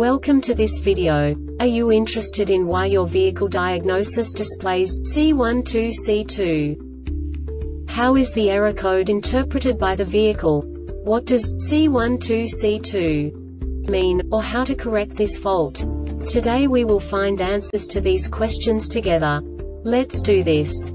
Welcome to this video. Are you interested in why your vehicle diagnosis displays C12C2? How is the error code interpreted by the vehicle? What does C12C2 mean, or how to correct this fault? Today we will find answers to these questions together. Let's do this.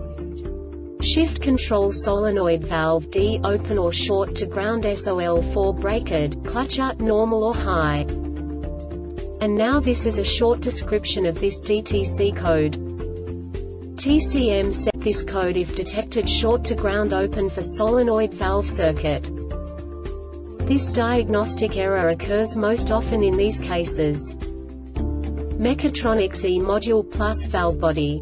Shift control solenoid valve D open or short to ground SOL4 breakered, clutch out normal or high. And now this is a short description of this DTC code. TCM set this code if detected short to ground open for solenoid valve circuit. This diagnostic error occurs most often in these cases. Mechatronics E-Module Plus Valve Body